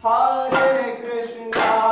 Hare Krishna,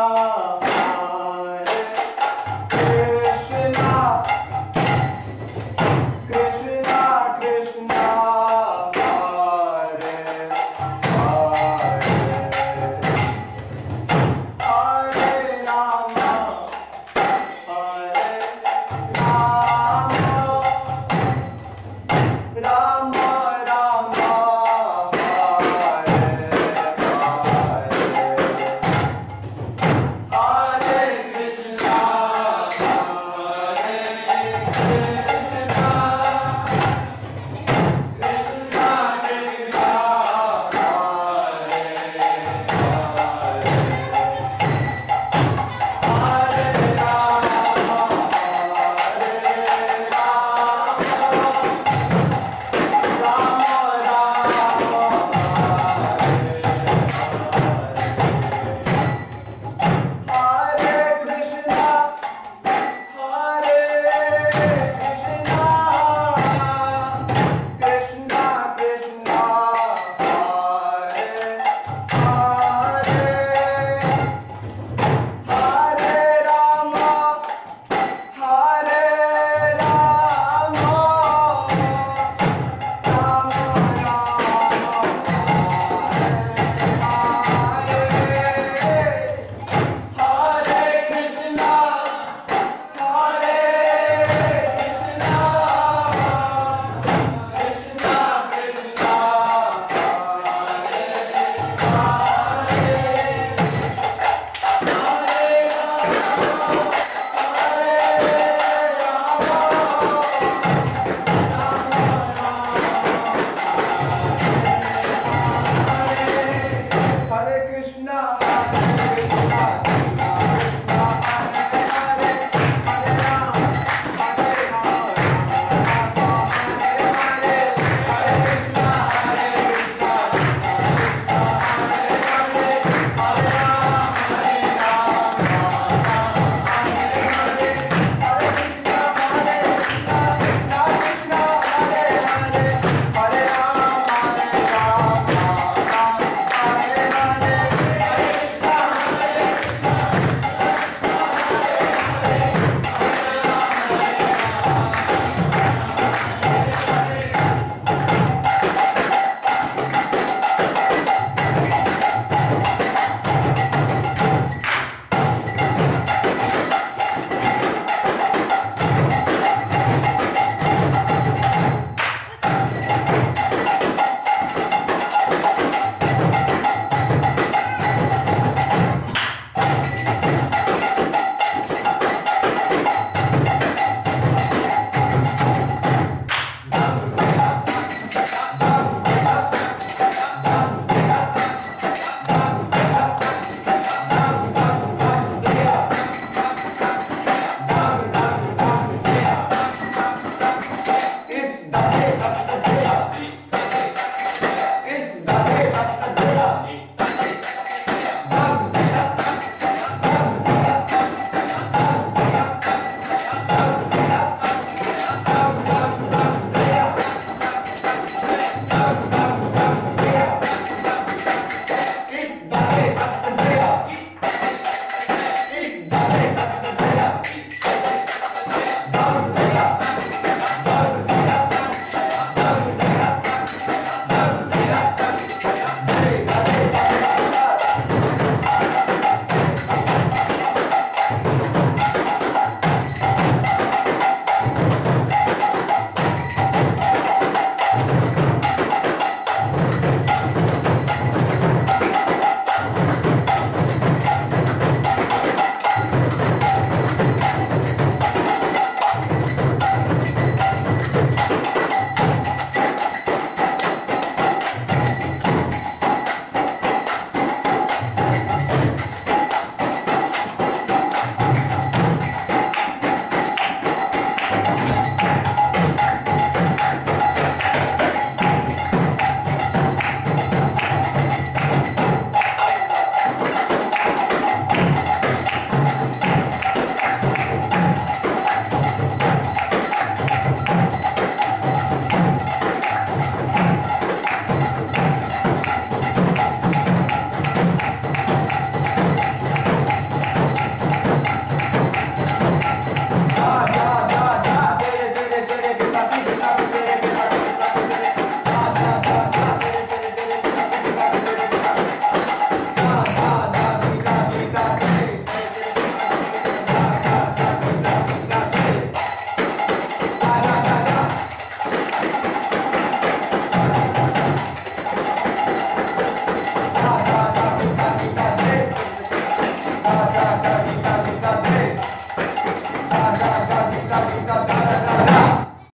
da puta, da da da da